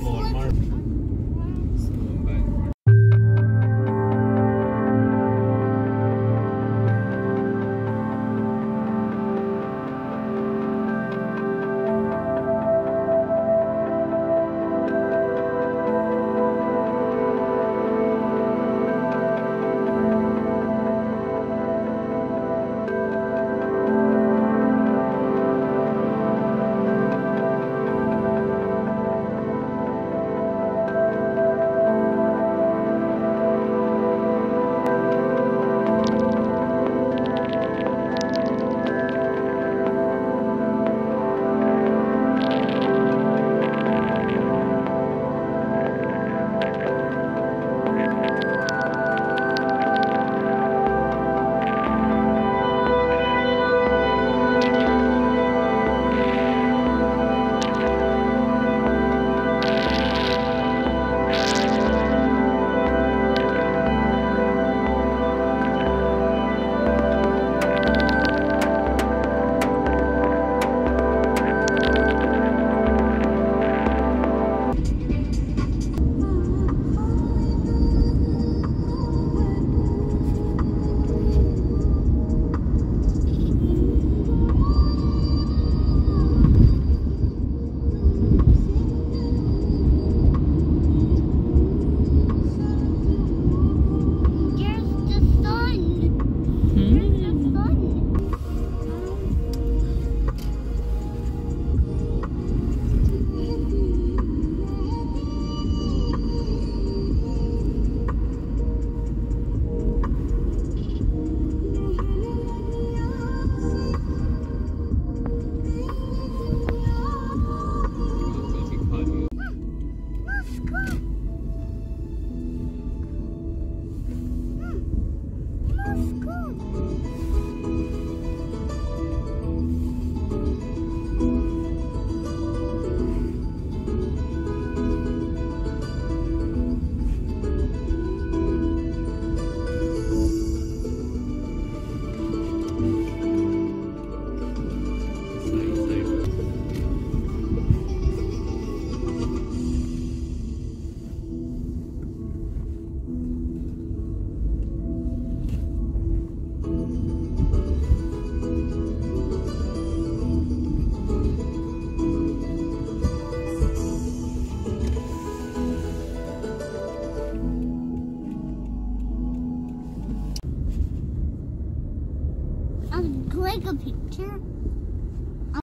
Walmart. Like a picture?